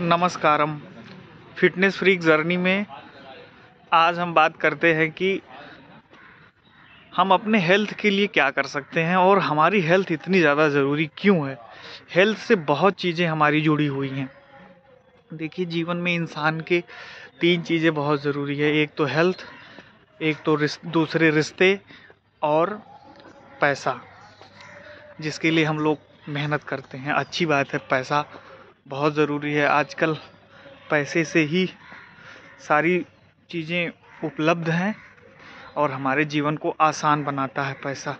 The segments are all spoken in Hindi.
नमस्कारम। फिटनेस फ्रीक जर्नी में आज हम बात करते हैं कि हम अपने हेल्थ के लिए क्या कर सकते हैं और हमारी हेल्थ इतनी ज़्यादा ज़रूरी क्यों है? हेल्थ से बहुत चीज़ें हमारी जुड़ी हुई हैं। देखिए जीवन में इंसान के तीन चीज़ें बहुत ज़रूरी है। एक तो हेल्थ एक तो रिस, दूसरे रिश्ते और पैसा जिसके लिए हम लोग मेहनत करते हैं। अच्छी बात है पैसा बहुत ज़रूरी है। आजकल पैसे से ही सारी चीज़ें उपलब्ध हैं और हमारे जीवन को आसान बनाता है पैसा।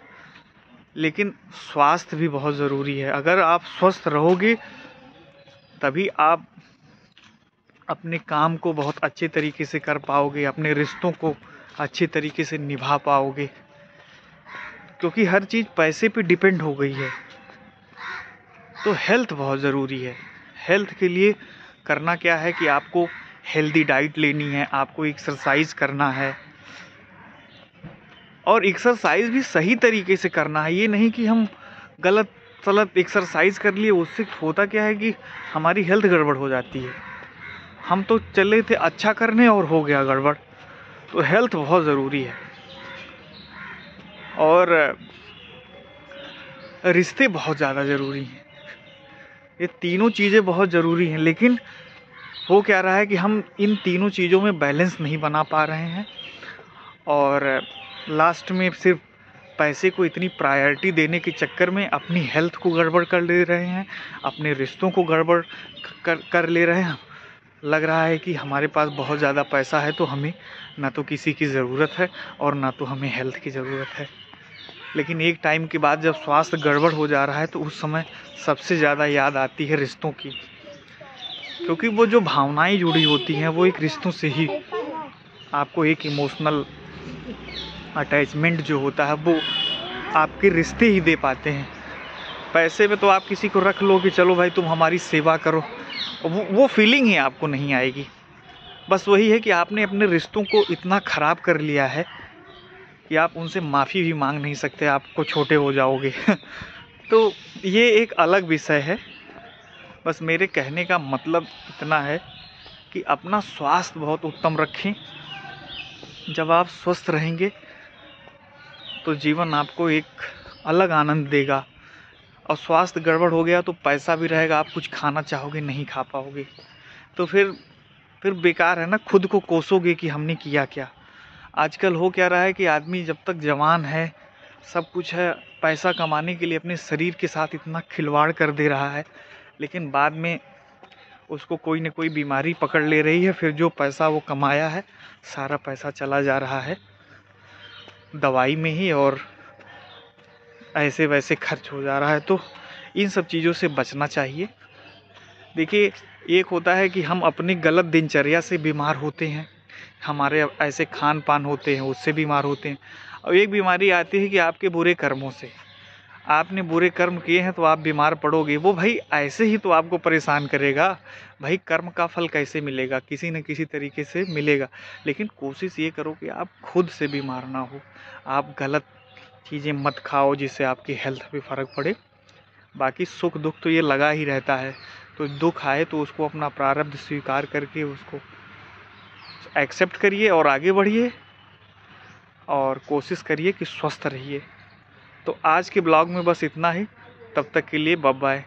लेकिन स्वास्थ्य भी बहुत ज़रूरी है। अगर आप स्वस्थ रहोगे, तभी आप अपने काम को बहुत अच्छे तरीके से कर पाओगे, अपने रिश्तों को अच्छे तरीके से निभा पाओगे। क्योंकि हर चीज़ पैसे पे डिपेंड हो गई है। तो हेल्थ बहुत ज़रूरी है। हेल्थ के लिए करना क्या है कि आपको हेल्दी डाइट लेनी है, आपको एक्सरसाइज करना है। और एक्सरसाइज भी सही तरीके से करना है। ये नहीं कि हम गलत सलत एक्सरसाइज कर लिए, उससे होता क्या है कि हमारी हेल्थ गड़बड़ हो जाती है। हम तो चले थे अच्छा करने और हो गया गड़बड़। तो हेल्थ बहुत ज़रूरी है। और रिश्ते बहुत ज़्यादा ज़रूरी हैं। ये तीनों चीज़ें बहुत ज़रूरी हैं, लेकिन हो क्या रहा है कि हम इन तीनों चीज़ों में बैलेंस नहीं बना पा रहे हैं। और लास्ट में सिर्फ़ पैसे को इतनी प्रायोरिटी देने के चक्कर में अपनी हेल्थ को गड़बड़ कर ले रहे हैं, अपने रिश्तों को गड़बड़ कर कर ले रहे हैं। लग रहा है कि हमारे पास बहुत ज़्यादा पैसा है तो हमें ना तो किसी की ज़रूरत है और ना तो हमें हेल्थ की ज़रूरत है। लेकिन एक टाइम के बाद जब स्वास्थ्य गड़बड़ हो जा रहा है तो उस समय सबसे ज़्यादा याद आती है रिश्तों की। क्योंकि वो जो भावनाएँ जुड़ी होती हैं, वो एक रिश्तों से ही आपको एक इमोशनल अटैचमेंट जो होता है, वो आपके रिश्ते ही दे पाते हैं। पैसे में तो आप किसी को रख लो कि चलो भाई तुम हमारी सेवा करो, वो वो फीलिंग ही आपको नहीं आएगी। बस वही है कि आपने अपने रिश्तों को इतना ख़राब कर लिया है कि आप उनसे माफ़ी भी मांग नहीं सकते, आपको छोटे हो जाओगे। तो ये एक अलग विषय है। बस मेरे कहने का मतलब इतना है कि अपना स्वास्थ्य बहुत उत्तम रखें। जब आप स्वस्थ रहेंगे तो जीवन आपको एक अलग आनंद देगा। और स्वास्थ्य गड़बड़ हो गया तो पैसा भी रहेगा, आप कुछ खाना चाहोगे, नहीं खा पाओगे। तो फिर फिर बेकार है ना, खुद को कोसोगे कि हमने किया क्या? आजकल हो क्या रहा है कि आदमी जब तक जवान है, सब कुछ है, पैसा कमाने के लिए अपने शरीर के साथ इतना खिलवाड़ कर दे रहा है, लेकिन बाद में उसको कोई ना कोई बीमारी पकड़ ले रही है, फिर जो पैसा वो कमाया है, सारा पैसा चला जा रहा है, दवाई में ही और ऐसे वैसे खर्च हो जा रहा है। तो इन सब चीज़ों से बचना चाहिए। देखिए, एक होता है कि हम अपनी गलत दिनचर्या से बीमार होते हैं। हमारे ऐसे खान पान होते हैं, उससे बीमार होते हैं। और एक बीमारी आती है कि आपके बुरे कर्मों से। आपने बुरे कर्म किए हैं तो आप बीमार पड़ोगे। वो भाई ऐसे ही तो आपको परेशान करेगा। भाई कर्म का फल कैसे मिलेगा? किसी न किसी तरीके से मिलेगा। लेकिन कोशिश ये करो कि आप खुद से बीमार ना हो। आप गलत चीज़ें मत खाओ जिससे आपकी हेल्थ पे फ़र्क पड़े। बाकी सुख दुख तो ये लगा ही रहता है। तो दुख आए तो उसको अपना प्रारब्ध स्वीकार करके उसको एक्सेप्ट करिए और आगे बढ़िए और कोशिश करिए कि स्वस्थ रहिए। तो आज के ब्लॉग में बस इतना ही। तब तक के लिए बाय